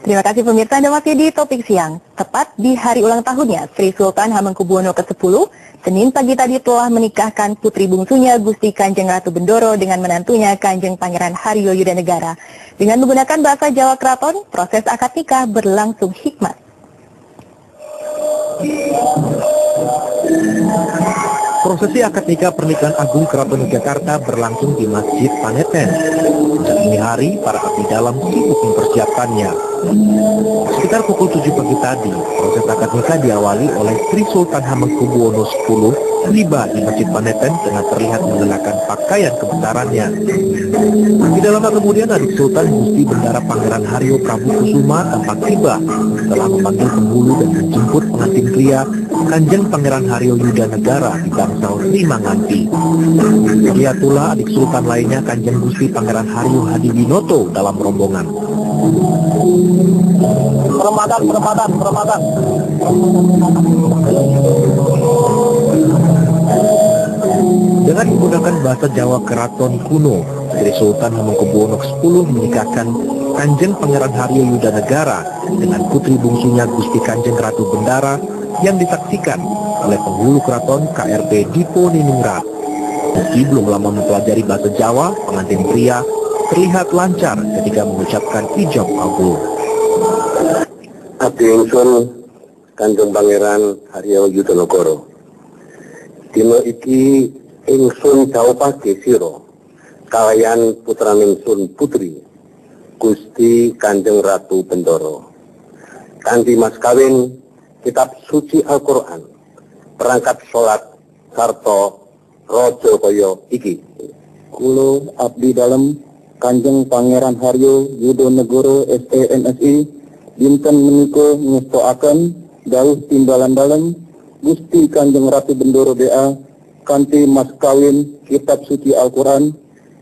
Terima kasih pemirsa Anda masih di Topik Siang. Tepat di hari ulang tahunnya Sri Sultan Hamengkubuwono ke-10, Senin pagi tadi telah menikahkan putri bungsunya Gusti Kanjeng Ratu Bendoro dengan menantunya Kanjeng Pangeran Haryo Yudanegara. Dengan menggunakan bahasa Jawa Keraton, proses akad nikah berlangsung hikmat. Prosesi akad nikah pernikahan Agung Keraton Yogyakarta berlangsung di Masjid Paneten. Sejak ini hari, para abdi dalam sibuk mempersiapkannya. Sekitar pukul 7 pagi tadi, proses akad nikah diawali oleh Sri Sultan Hamengkubuwono X tiba di Masjid Paneten dengan terlihat mengenakan pakaian kebesarannya. Di dalam kemudian adik Sultan Gusti Bendara Pangeran Haryo Prabu Kusuma tampak tiba setelah memanggil penghulu dan menjemput pengantin pria Kanjeng Pangeran Haryo Yuda Negara di Bangsal Sri Manganti. Pula adik Sultan lainnya Kanjeng Gusti Pangeran Haryo Hadibinoto dalam rombongan. Perempatan, perempatan, perempatan. Dengan menggunakan bahasa Jawa Keraton kuno, Sri Sultan Hamengkubuwono X menikahkan Kanjeng Pangeran Haryo Yuda Negara dengan putri bungsunya Gusti Kanjeng Ratu Bendara yang disaksikan oleh penghulu keraton KRT Dipo Niningrat. Meski belum lama mempelajari bahasa Jawa, pengantin pria terlihat lancar ketika mengucapkan ijab kabul. Abdi ingsun Kanjeng Pangeran Haryo Yudanegara. Dina iki ingsun jawabake sira kalayan putraning sun putri Gusti Kanjeng Ratu Bendoro. Kanthi mas kawin kitab suci Al-Qur'an, perangkat salat sarta raja kaya iki. Kulo abdi dalem Kanjeng Pangeran Haryo Yudonegoro SENSI dinten menika ngestoaken dawuh timbalan dalem Gusti Kanjeng Ratu Bendoro DA kanthi mas kawin kitab suci Al-Qur'an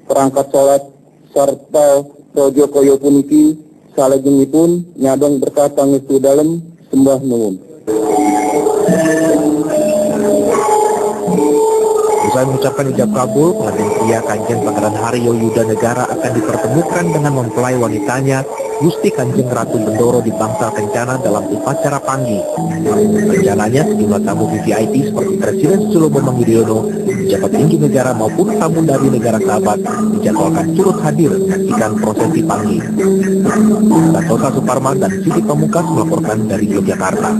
perangkat salat sarta raja kaya puniki salajengipun nyadong berkah pangestu dalem sembah nuwun. Usai mengucapkan ijab kabul, pengantin pria Kanjeng Pangeran Haryo Yuda Negara akan dipertemukan dengan mempelai wanitanya Gusti Kanjeng Ratu Bendoro di Bangsal Kencana dalam upacara panggi. Rencananya sejumlah tamu VVIP seperti Presiden Susilo Bambang Yudhoyono, pejabat tinggi negara maupun tamu dari negara sahabat dijadwalkan turut hadir menyaksikan prosesi panggi. Santosa Suparman dan Siti Pamungkas melaporkan dari Yogyakarta.